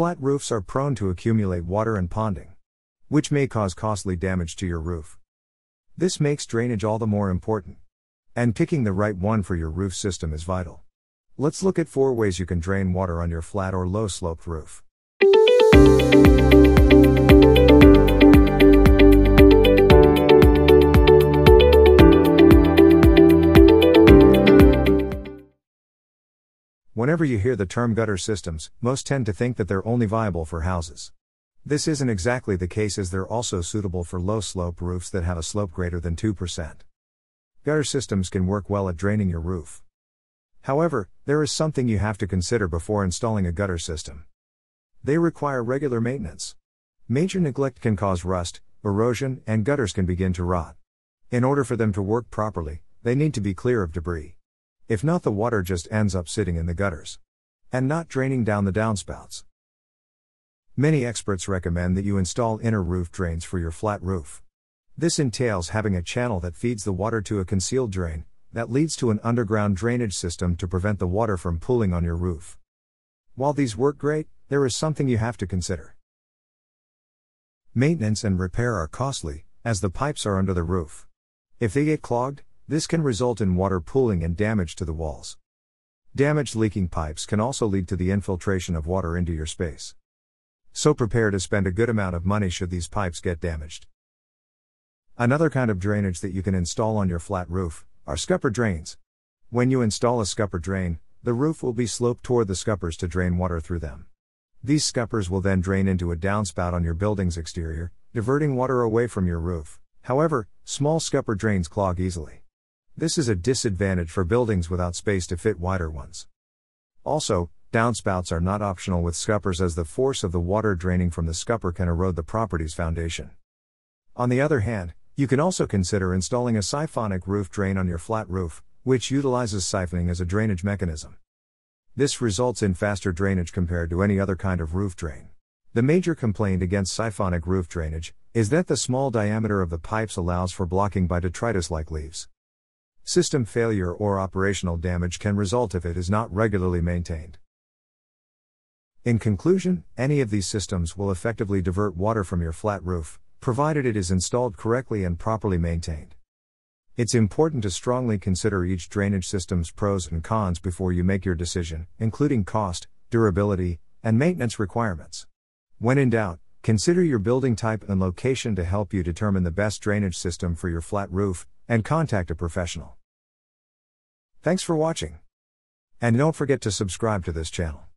Flat roofs are prone to accumulate water and ponding, which may cause costly damage to your roof. This makes drainage all the more important. And picking the right one for your roof system is vital. Let's look at four ways you can drain water on your flat or low sloped roof. Whenever you hear the term gutter systems, most tend to think that they're only viable for houses. This isn't exactly the case as they're also suitable for low slope roofs that have a slope greater than 2%. Gutter systems can work well at draining your roof. However, there is something you have to consider before installing a gutter system. They require regular maintenance. Major neglect can cause rust, erosion, and gutters can begin to rot. In order for them to work properly, they need to be clear of debris. If not, the water just ends up sitting in the gutters and not draining down the downspouts. Many experts recommend that you install inner roof drains for your flat roof. This entails having a channel that feeds the water to a concealed drain, that leads to an underground drainage system to prevent the water from pooling on your roof. While these work great, there is something you have to consider. Maintenance and repair are costly, as the pipes are under the roof. If they get clogged, this can result in water pooling and damage to the walls. Damaged leaking pipes can also lead to the infiltration of water into your space. So prepare to spend a good amount of money should these pipes get damaged. Another kind of drainage that you can install on your flat roof are scupper drains. When you install a scupper drain, the roof will be sloped toward the scuppers to drain water through them. These scuppers will then drain into a downspout on your building's exterior, diverting water away from your roof. However, small scupper drains clog easily. This is a disadvantage for buildings without space to fit wider ones. Also, Downspouts are not optional with scuppers as the force of the water draining from the scupper can erode the property's foundation. On the other hand, you can also consider installing a siphonic roof drain on your flat roof, which utilizes siphoning as a drainage mechanism. This results in faster drainage compared to any other kind of roof drain. The major complaint against siphonic roof drainage is that the small diameter of the pipes allows for blocking by detritus like leaves. System failure or operational damage can result if it is not regularly maintained. In conclusion, any of these systems will effectively divert water from your flat roof, provided it is installed correctly and properly maintained. It's important to strongly consider each drainage system's pros and cons before you make your decision, including cost, durability, and maintenance requirements. When in doubt, consider your building type and location to help you determine the best drainage system for your flat roof, and contact a professional. Thanks for watching. And don't forget to subscribe to this channel.